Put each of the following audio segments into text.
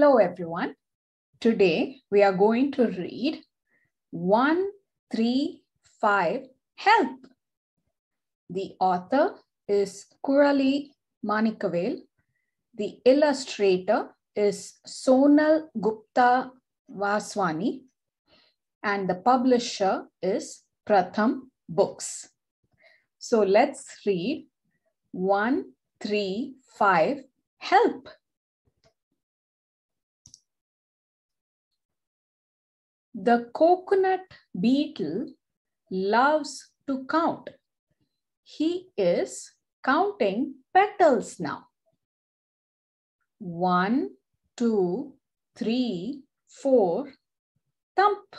Hello, everyone. Today we are going to read 135 Help. The author is Kuzhali Manickavel. The illustrator is Sonal Gupta Vaswani. And the publisher is Pratham Books. So let's read 135 Help. The coconut beetle loves to count. He is counting petals now. One, two, three, four, thump.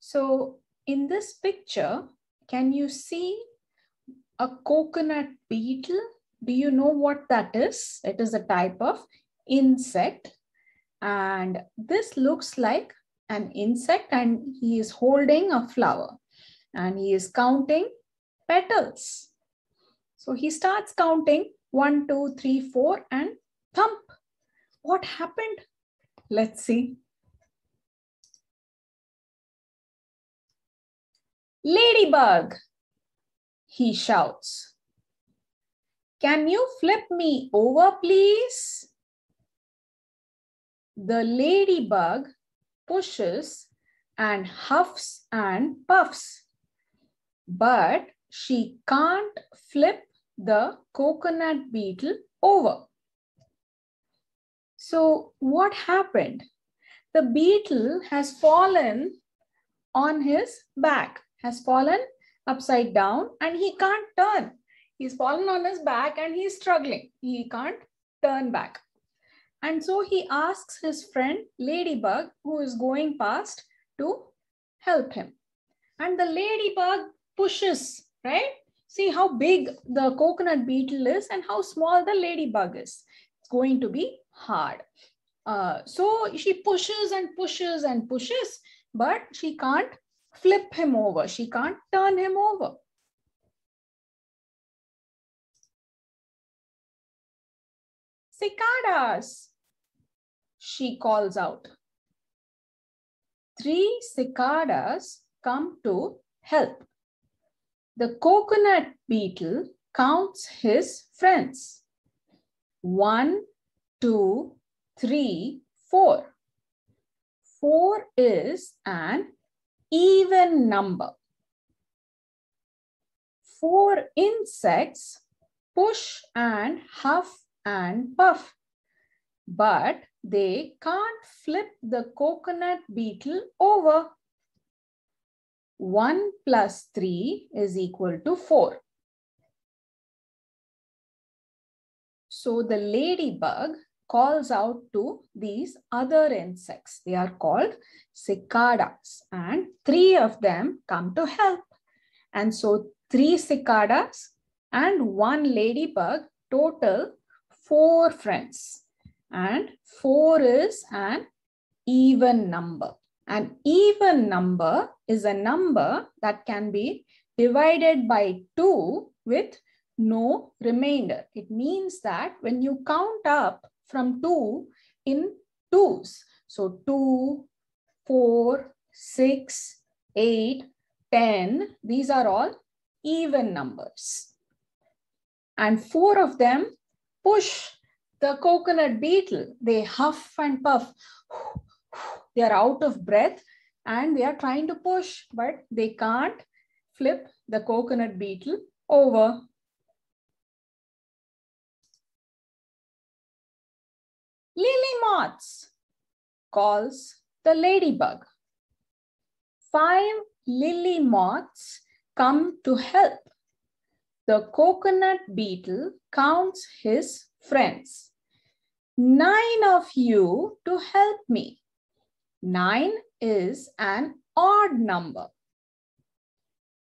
So in this picture, can you see a coconut beetle? Do you know what that is? It is a type of insect and this looks like an insect and he is holding a flower and he is counting petals. So he starts counting one, two, three, four and thump. What happened? Let's see. Ladybug, he shouts. Can you flip me over, please? The ladybug pushes and huffs and puffs, but she can't flip the coconut beetle over. So what happened? The beetle has fallen on his back, has fallen upside down and he can't turn. He's fallen on his back and he's struggling. He can't turn back. And so he asks his friend Ladybug, who is going past, to help him. And the ladybug pushes, right? See how big the coconut beetle is and how small the ladybug is. It's going to be hard. Uh, so she pushes and pushes and pushes, but she can't flip him over. She can't turn him over. Cicadas she calls out. Three cicadas come to help. The coconut beetle counts his friends. One, two, three, four. Four is an even number. Four insects push and huff and puff, but they can't flip the coconut beetle over. 1 plus 3 is equal to 4. So the ladybug calls out to these other insects. They are called cicadas and three of them come to help. And so three cicadas and one ladybug total four friends and 4 is an even number. An even number is a number that can be divided by 2 with no remainder. It means that when you count up from 2 in twos, so 2, 4, 6, 8, 10, these are all even numbers. And four of them push the coconut beetle, they huff and puff. They are out of breath and they are trying to push, but they can't flip the coconut beetle over. Lily moths calls the ladybug. Five lily moths come to help. The coconut beetle counts his friends nine of you to help me. Nine is an odd number.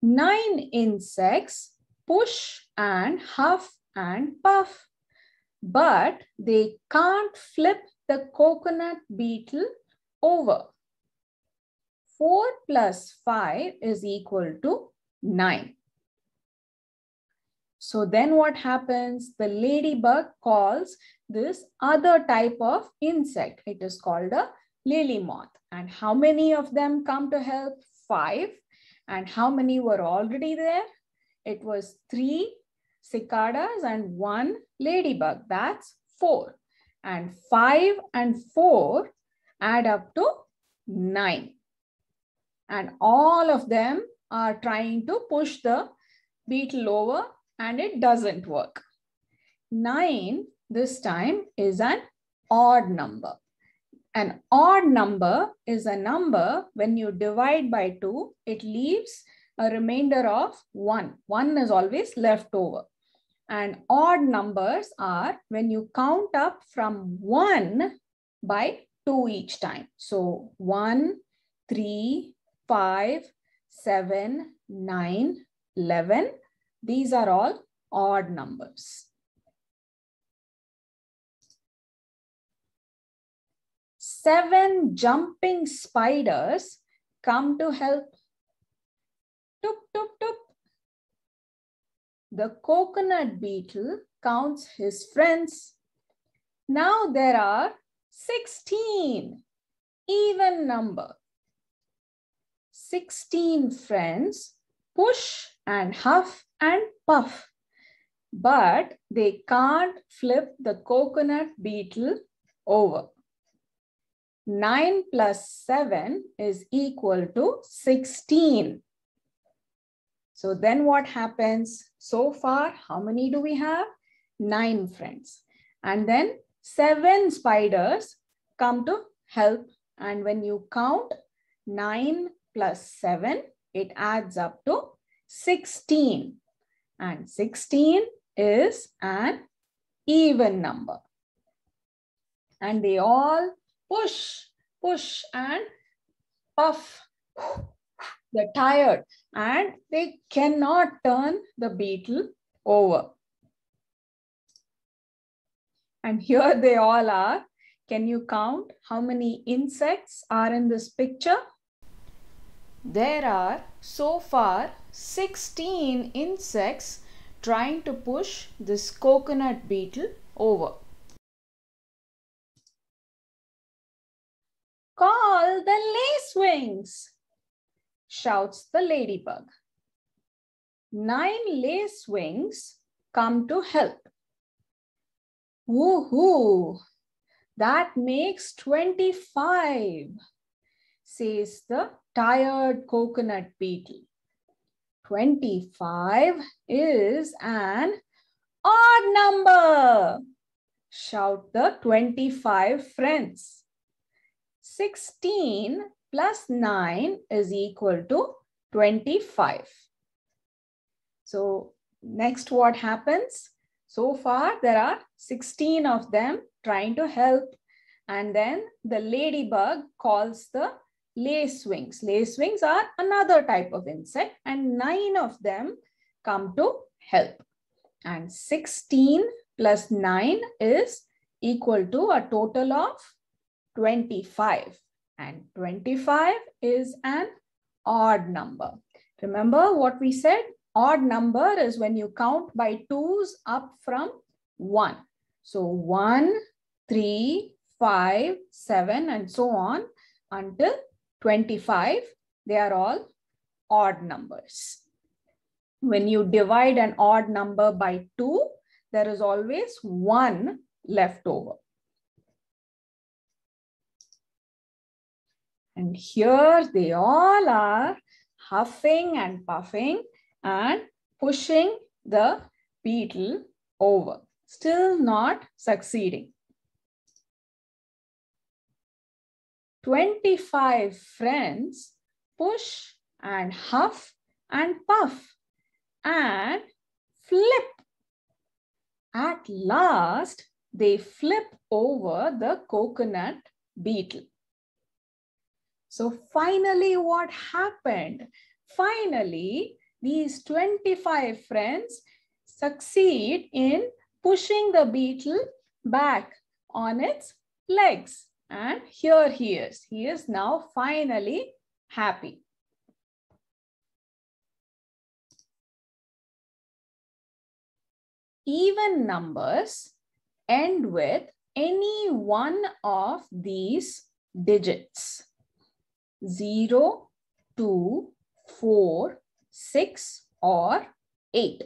Nine insects push and huff and puff, but they can't flip the coconut beetle over. 4 plus 5 is equal to 9. So then what happens? The ladybug calls this other type of insect. It is called a lily moth. And how many of them come to help? Five. And how many were already there? It was three cicadas and one ladybug. That's four. And five and four add up to nine. And all of them are trying to push the beetle over and it doesn't work. Nine this time is an odd number. An odd number is a number when you divide by two, it leaves a remainder of one. One is always left over. And odd numbers are when you count up from one by two each time. So one, three, five, seven, nine, 11. These are all odd numbers. Seven jumping spiders come to help. Toop, toop, toop. The coconut beetle counts his friends. Now there are 16, even number. 16 friends push and huff and puff, but they can't flip the coconut beetle over. 9 plus 7 is equal to 16. So then what happens? So far, how many do we have? Nine friends. And then seven spiders come to help. And when you count 9 plus 7, it adds up to 16. And 16 is an even number. And they all push, push and puff. They're tired and they cannot turn the beetle over. And here they all are. Can you count how many insects are in this picture? There are so far 16 insects trying to push this coconut beetle over. Call the lacewings, shouts the ladybug. Nine lacewings come to help. Woohoo! That makes 25, says the tired coconut beetle. 25 is an odd number. Shout the 25 friends. 16 plus 9 is equal to 25. So next what happens? So far there are 16 of them trying to help and then the ladybug calls the lacewings. Lacewings are another type of insect and nine of them come to help. And 16 plus 9 is equal to a total of 25. And 25 is an odd number. Remember what we said? Odd number is when you count by twos up from 1. So 1, 3, 5, 7 and so on until 25, they are all odd numbers. When you divide an odd number by 2, there is always 1 left over. And here they all are huffing and puffing and pushing the beetle over, still not succeeding. 25 friends push and huff and puff and flip. At last, they flip over the coconut beetle. So finally, what happened? Finally, these 25 friends succeed in pushing the beetle back on its legs. And here he is. He is now finally happy. Even numbers end with any one of these digits 0, 2, 4, 6, or 8.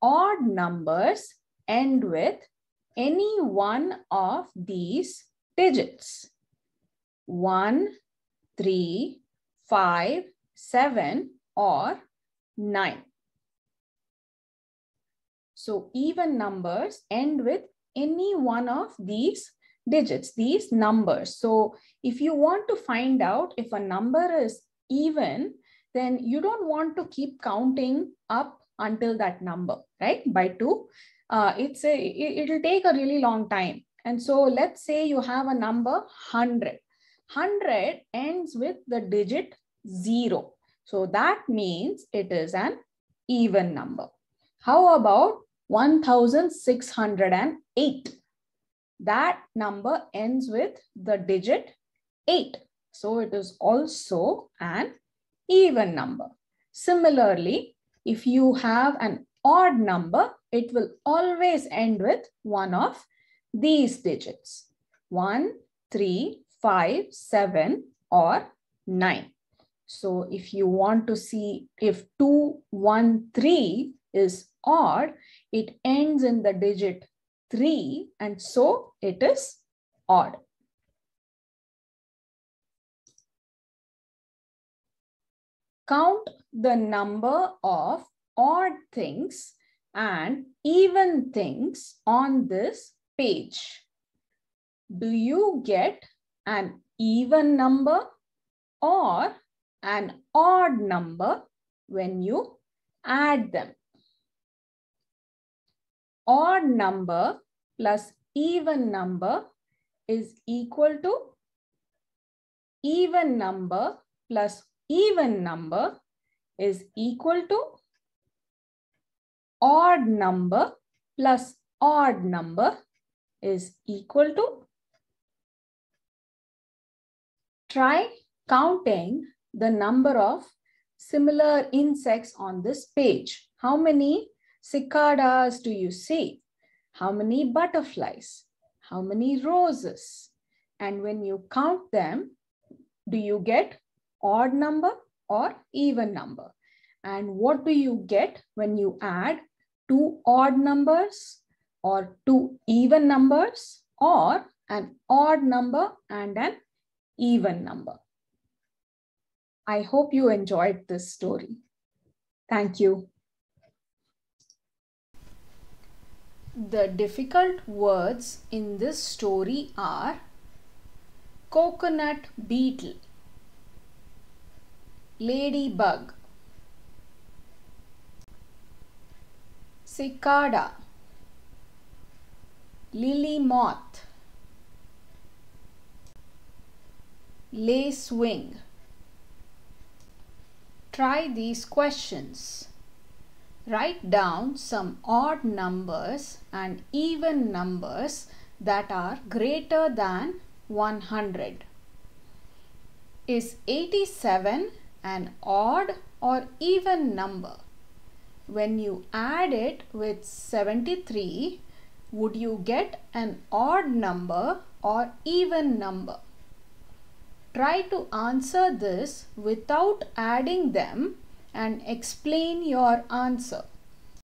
Odd numbers end with any one of these digits 1, 3, 5, 7, or 9. So even numbers end with any one of these digits, these numbers. So if you want to find out if a number is even, then you don't want to keep counting up until that number, right? By two. Uh, it's a, it, it'll take a really long time. And so let's say you have a number 100. 100 ends with the digit 0. So that means it is an even number. How about 1608? That number ends with the digit 8. So it is also an even number. Similarly, if you have an odd number, it will always end with one of these digits. 1, 3, 5, 7 or 9. So if you want to see if 2, 1, 3 is odd, it ends in the digit 3 and so it is odd. Count the number of odd things and even things on this page. Do you get an even number or an odd number when you add them? Odd number plus even number is equal to even number plus even number is equal to odd number plus odd number is equal to try counting the number of similar insects on this page. How many cicadas do you see? How many butterflies? How many roses? And when you count them, do you get odd number or even number? And what do you get when you add two odd numbers or two even numbers or an odd number and an even number? I hope you enjoyed this story. Thank you. The difficult words in this story are coconut beetle, ladybug, cicada, lily moth, lacewing. Try these questions. Write down some odd numbers and even numbers that are greater than 100. Is 87 an odd or even number? When you add it with 73, would you get an odd number or even number? Try to answer this without adding them and explain your answer.